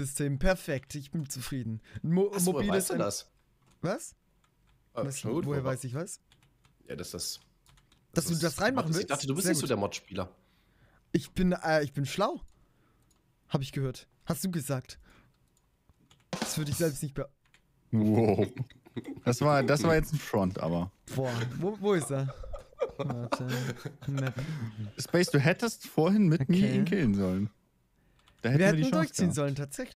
System, perfekt. Ich bin zufrieden. Ein Mo woher mobiles weißt du das? Was? Äh, was gut, woher woher- weiß ich was? Ja, dass das. Dass du ist- das reinmachen Ich willst? dachte, du bist Sehr nicht so gut. der Mod-Spieler. Ich bin, äh, ich bin schlau. Hab ich gehört. Hast du gesagt. Das würde ich selbst nicht be... Wow. Das war, das war jetzt ein Front, aber. Boah, wo, wo ist er? Warte. Map. Space, du hättest vorhin mit mir Okay. ihn killen sollen. Da hätten Wir wir, hätten die Chance durchziehen gehabt. sollen, tatsächlich.